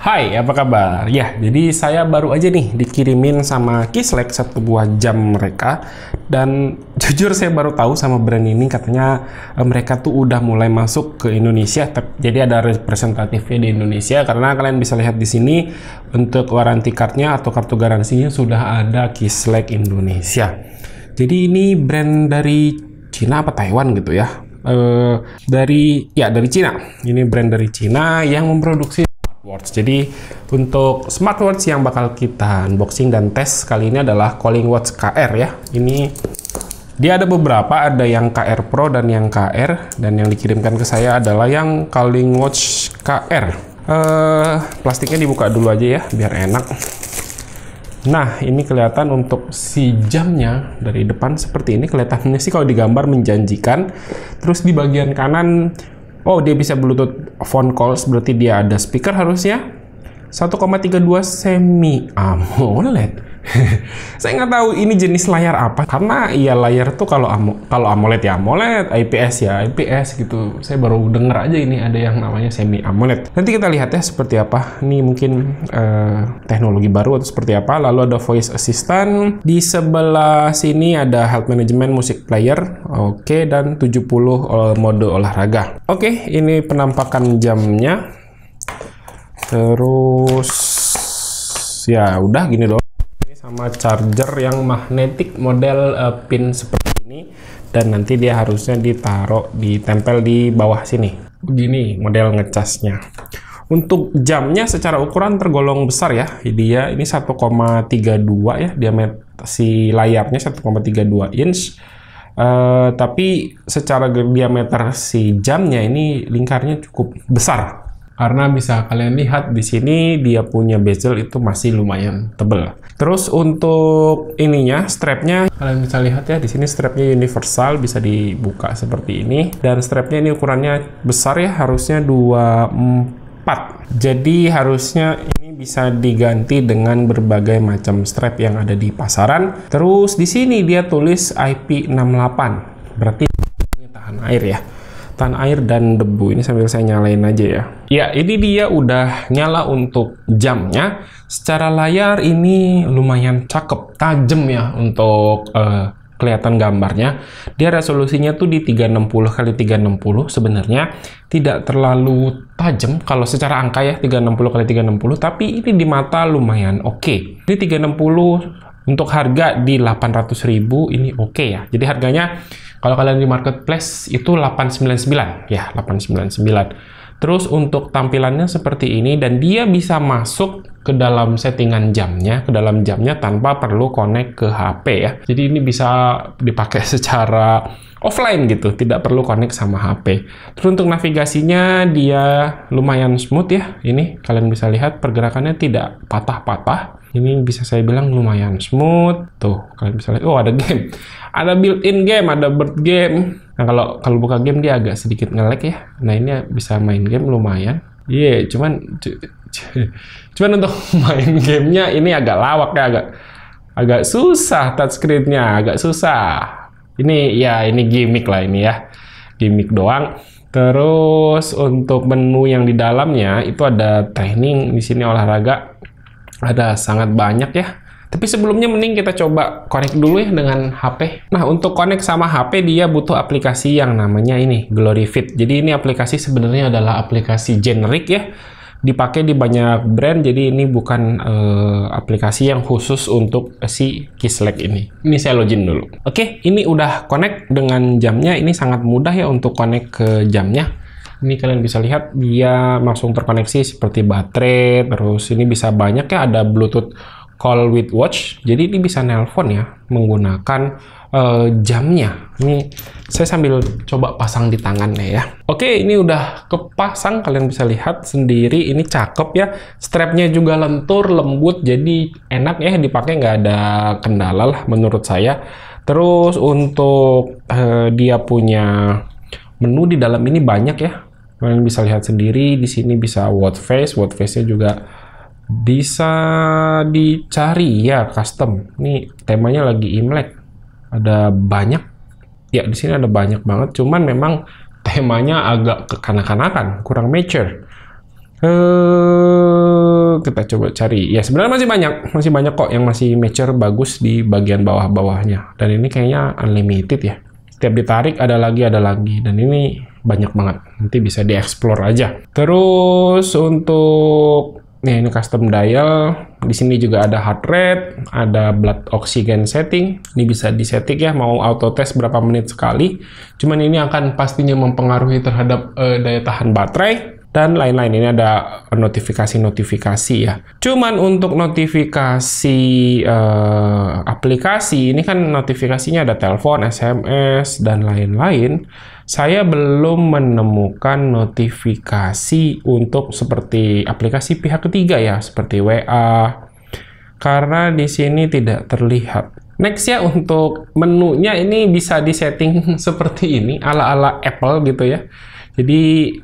Hai, apa kabar? Ya, jadi saya baru aja nih dikirimin sama Kislek satu buah jam mereka dan jujur saya baru tahu sama brand ini katanya eh, mereka tuh udah mulai masuk ke Indonesia. Jadi ada representatifnya di Indonesia karena kalian bisa lihat di sini untuk warranty cardnya atau kartu garansinya sudah ada Kislek Indonesia. Jadi ini brand dari Cina apa Taiwan gitu ya? Uh, dari ya dari Cina. Ini brand dari Cina yang memproduksi smartwatch. Jadi untuk smartwatch yang bakal kita unboxing dan tes kali ini adalah Calling Watch KR ya. Ini dia ada beberapa, ada yang KR Pro dan yang KR dan yang dikirimkan ke saya adalah yang Calling Watch KR. Uh, plastiknya dibuka dulu aja ya biar enak. Nah, ini kelihatan untuk si jamnya dari depan seperti ini. Kelihatannya sih kalau digambar menjanjikan. Terus di bagian kanan Oh, dia bisa Bluetooth phone calls, berarti dia ada speaker harusnya. 1,32 semi AMOLED. saya nggak tahu ini jenis layar apa karena ya layar tuh kalau amo, kalau AMOLED ya AMOLED, IPS ya IPS gitu. Saya baru denger aja ini ada yang namanya semi AMOLED. Nanti kita lihat ya seperti apa. Ini mungkin uh, teknologi baru atau seperti apa. Lalu ada voice assistant. Di sebelah sini ada health management music player. Oke dan 70 uh, mode olahraga. Oke, ini penampakan jamnya. Terus ya udah gini doang sama charger yang magnetic model uh, pin seperti ini. Dan nanti dia harusnya ditaruh ditempel di bawah sini. Begini model ngecasnya. Untuk jamnya secara ukuran tergolong besar ya. Dia ini 1,32 ya. Diameter si layarnya 1,32 inch. Uh, tapi secara diameter si jamnya ini lingkarnya cukup besar karena bisa kalian lihat di sini dia punya bezel itu masih lumayan tebel. Terus untuk ininya strapnya kalian bisa lihat ya di sini strapnya universal bisa dibuka seperti ini dan strapnya ini ukurannya besar ya harusnya 24. Jadi harusnya ini bisa diganti dengan berbagai macam strap yang ada di pasaran. Terus di sini dia tulis IP68 berarti ini tahan air ya tahan air dan debu. Ini sambil saya nyalain aja ya. Ya, ini dia udah nyala untuk jamnya. Secara layar ini lumayan cakep, tajam ya untuk uh, kelihatan gambarnya. Dia resolusinya tuh di 360 kali 360 sebenarnya tidak terlalu tajam kalau secara angka ya 360 kali 360 tapi ini di mata lumayan oke. Okay. Ini 360 untuk harga di 800.000 ini oke okay ya. Jadi harganya kalau kalian di marketplace itu 899 ya, 899. Terus untuk tampilannya seperti ini dan dia bisa masuk ke dalam settingan jamnya, ke dalam jamnya tanpa perlu connect ke HP ya. Jadi ini bisa dipakai secara offline gitu, tidak perlu connect sama HP. Terus untuk navigasinya dia lumayan smooth ya. Ini kalian bisa lihat pergerakannya tidak patah-patah. Ini bisa saya bilang lumayan smooth. Tuh kalian bisa lihat. Oh ada game. Ada built-in game ada bird game. Nah kalau kalau buka game dia agak sedikit ngelek ya. Nah ini bisa main game lumayan. Iya yeah, cuman cuman untuk main gamenya ini agak lawak ya agak agak susah touchscreennya agak susah ini ya ini gimmick lah ini ya gimmick doang terus untuk menu yang di dalamnya itu ada training di sini olahraga ada sangat banyak ya. Tapi sebelumnya mending kita coba connect dulu ya dengan HP. Nah, untuk connect sama HP dia butuh aplikasi yang namanya ini, Glory Fit. Jadi ini aplikasi sebenarnya adalah aplikasi generic ya. Dipakai di banyak brand, jadi ini bukan uh, aplikasi yang khusus untuk si Kislek ini. Ini saya login dulu. Oke, ini udah connect dengan jamnya. Ini sangat mudah ya untuk connect ke jamnya ini kalian bisa lihat dia langsung terkoneksi seperti baterai, terus ini bisa banyak ya ada Bluetooth call with watch. Jadi ini bisa nelpon ya menggunakan uh, jamnya. Ini saya sambil coba pasang di tangannya ya. Oke, ini udah kepasang kalian bisa lihat sendiri ini cakep ya. Strapnya juga lentur, lembut jadi enak ya dipakai nggak ada kendala lah menurut saya. Terus untuk uh, dia punya menu di dalam ini banyak ya Kalian bisa lihat sendiri di sini bisa watch face, watch face-nya juga bisa dicari ya custom. Ini temanya lagi Imlek. Ada banyak. Ya, di sini ada banyak banget, cuman memang temanya agak kekanak-kanakan, kurang mature. Eh kita coba cari. Ya sebenarnya masih banyak, masih banyak kok yang masih mature bagus di bagian bawah-bawahnya. Dan ini kayaknya unlimited ya. Setiap ditarik ada lagi, ada lagi. Dan ini banyak banget. Nanti bisa dieksplor aja. Terus untuk Nih ini custom dial. Di sini juga ada heart rate, ada blood oxygen setting. Ini bisa disetting ya mau auto test berapa menit sekali. Cuman ini akan pastinya mempengaruhi terhadap uh, daya tahan baterai dan lain-lain. Ini ada notifikasi-notifikasi ya. Cuman untuk notifikasi uh, aplikasi ini kan notifikasinya ada telepon, SMS dan lain-lain saya belum menemukan notifikasi untuk seperti aplikasi pihak ketiga ya, seperti WA, karena di sini tidak terlihat. Next ya untuk menunya ini bisa disetting seperti ini ala-ala Apple gitu ya. Jadi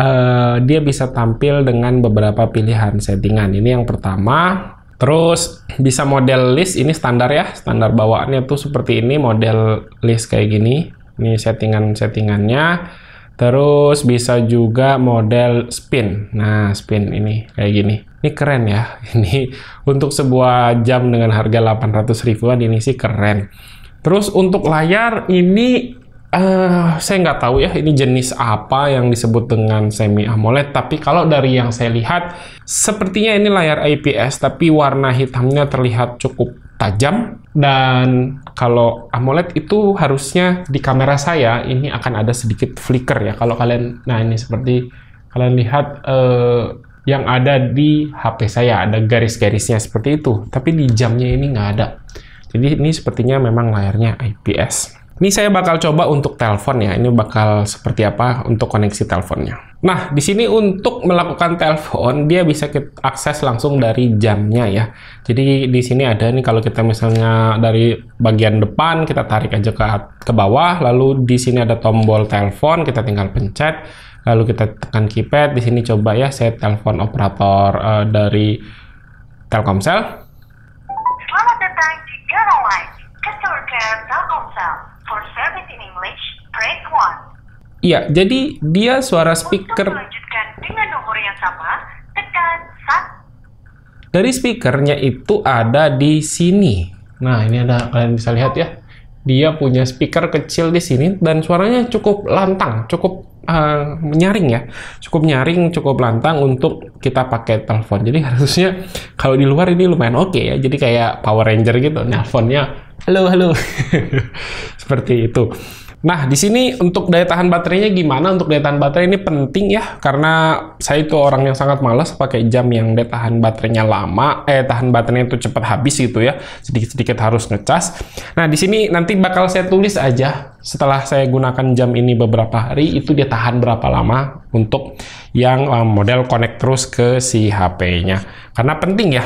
uh, dia bisa tampil dengan beberapa pilihan settingan. Ini yang pertama. Terus bisa model list ini standar ya, standar bawaannya tuh seperti ini model list kayak gini ini settingan-settingannya. Terus bisa juga model spin. Nah, spin ini kayak gini. Ini keren ya. Ini untuk sebuah jam dengan harga 800 ribuan ini sih keren. Terus untuk layar ini uh, saya nggak tahu ya ini jenis apa yang disebut dengan semi AMOLED. Tapi kalau dari yang saya lihat, sepertinya ini layar IPS tapi warna hitamnya terlihat cukup tajam. Dan kalau AMOLED itu harusnya di kamera saya ini akan ada sedikit flicker ya. Kalau kalian nah ini seperti kalian lihat eh, yang ada di HP saya ada garis-garisnya seperti itu. Tapi di jamnya ini nggak ada. Jadi ini sepertinya memang layarnya IPS ini saya bakal coba untuk telepon ya. Ini bakal seperti apa untuk koneksi teleponnya. Nah, di sini untuk melakukan telepon, dia bisa kita akses langsung dari jamnya ya. Jadi di sini ada nih kalau kita misalnya dari bagian depan, kita tarik aja ke, ke bawah, lalu di sini ada tombol telepon, kita tinggal pencet, lalu kita tekan keypad. Di sini coba ya, saya telepon operator uh, dari Telkomsel. Selamat datang di Garo Line, Customer Care Telkomsel. In English, press 1. Iya, jadi dia suara speaker. Untuk melanjutkan dengan nomor yang sama, tekan 1. Dari speakernya itu ada di sini. Nah, ini ada kalian bisa lihat ya. Dia punya speaker kecil di sini dan suaranya cukup lantang, cukup uh, nyaring ya. Cukup nyaring, cukup lantang untuk kita pakai telepon. Jadi harusnya kalau di luar ini lumayan oke okay ya. Jadi kayak Power Ranger gitu, nelponnya halo halo. Seperti itu Nah, di sini untuk daya tahan baterainya gimana? Untuk daya tahan baterai ini penting ya, karena saya itu orang yang sangat malas pakai jam yang daya tahan baterainya lama, eh tahan baterainya itu cepat habis gitu ya, sedikit-sedikit harus ngecas. Nah, di sini nanti bakal saya tulis aja setelah saya gunakan jam ini beberapa hari, itu dia tahan berapa lama untuk yang eh, model connect terus ke si HP-nya. Karena penting ya,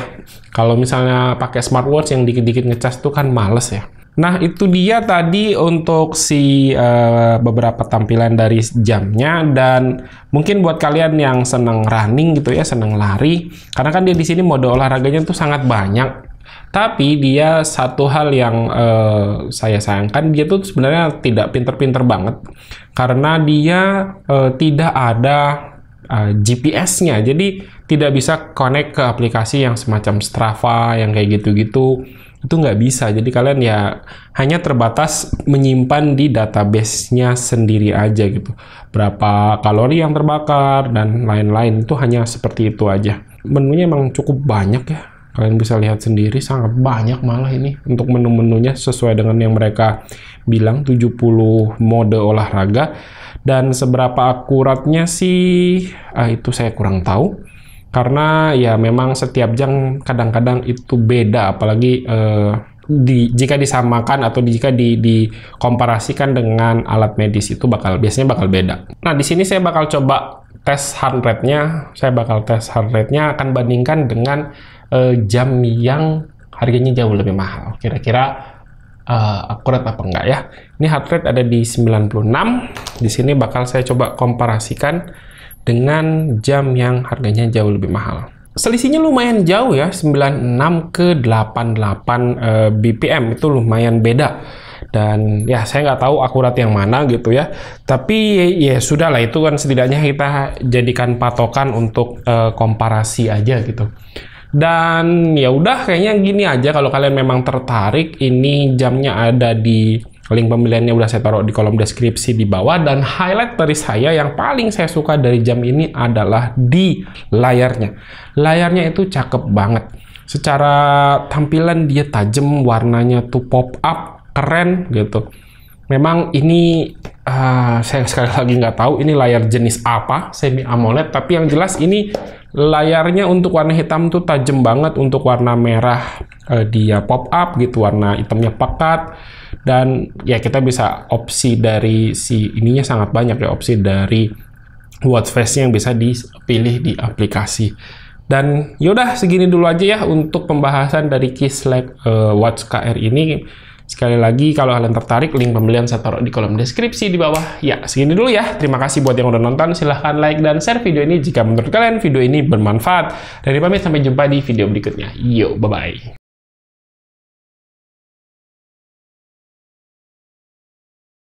kalau misalnya pakai smartwatch yang dikit-dikit ngecas itu kan males ya. Nah, itu dia tadi untuk si uh, beberapa tampilan dari jamnya dan mungkin buat kalian yang senang running gitu ya, senang lari, karena kan dia di sini mode olahraganya tuh sangat banyak. Tapi dia satu hal yang uh, saya sayangkan dia tuh sebenarnya tidak pinter-pinter banget karena dia uh, tidak ada uh, GPS-nya. Jadi tidak bisa connect ke aplikasi yang semacam Strava yang kayak gitu-gitu itu nggak bisa. Jadi kalian ya hanya terbatas menyimpan di database-nya sendiri aja gitu. Berapa kalori yang terbakar dan lain-lain itu hanya seperti itu aja. Menunya emang cukup banyak ya. Kalian bisa lihat sendiri sangat banyak malah ini untuk menu-menunya sesuai dengan yang mereka bilang 70 mode olahraga dan seberapa akuratnya sih ah, itu saya kurang tahu karena ya memang setiap jam kadang-kadang itu beda apalagi eh, di, jika disamakan atau jika di, dikomparasikan dengan alat medis itu bakal biasanya bakal beda. Nah di sini saya bakal coba tes heart rate-nya, saya bakal tes heart rate-nya akan bandingkan dengan eh, jam yang harganya jauh lebih mahal. Kira-kira uh, akurat apa enggak ya? Ini heart rate ada di 96. Di sini bakal saya coba komparasikan dengan jam yang harganya jauh lebih mahal. Selisihnya lumayan jauh ya, 96 ke 88 uh, BPM itu lumayan beda. dan ya saya nggak tahu akurat yang mana gitu ya tapi ya sudah lah itu kan setidaknya kita jadikan patokan untuk uh, komparasi aja gitu dan ya udah kayaknya gini aja kalau kalian memang tertarik ini jamnya ada di link pembeliannya udah saya taruh di kolom deskripsi di bawah. Dan highlight dari saya yang paling saya suka dari jam ini adalah di layarnya. Layarnya itu cakep banget. Secara tampilan dia tajam warnanya tuh pop up keren gitu. Memang ini uh, saya sekali lagi nggak tahu ini layar jenis apa semi AMOLED. Tapi yang jelas ini layarnya untuk warna hitam tuh tajam banget untuk warna merah uh, dia pop up gitu warna hitamnya pekat dan ya kita bisa opsi dari si ininya sangat banyak ya opsi dari watch face yang bisa dipilih di aplikasi dan yaudah segini dulu aja ya untuk pembahasan dari Kislek uh, Watch KR ini. Sekali lagi kalau kalian tertarik link pembelian saya taruh di kolom deskripsi di bawah. Ya segini dulu ya. Terima kasih buat yang udah nonton. Silahkan like dan share video ini jika menurut kalian video ini bermanfaat. Dari pamit sampai jumpa di video berikutnya. Yo bye bye.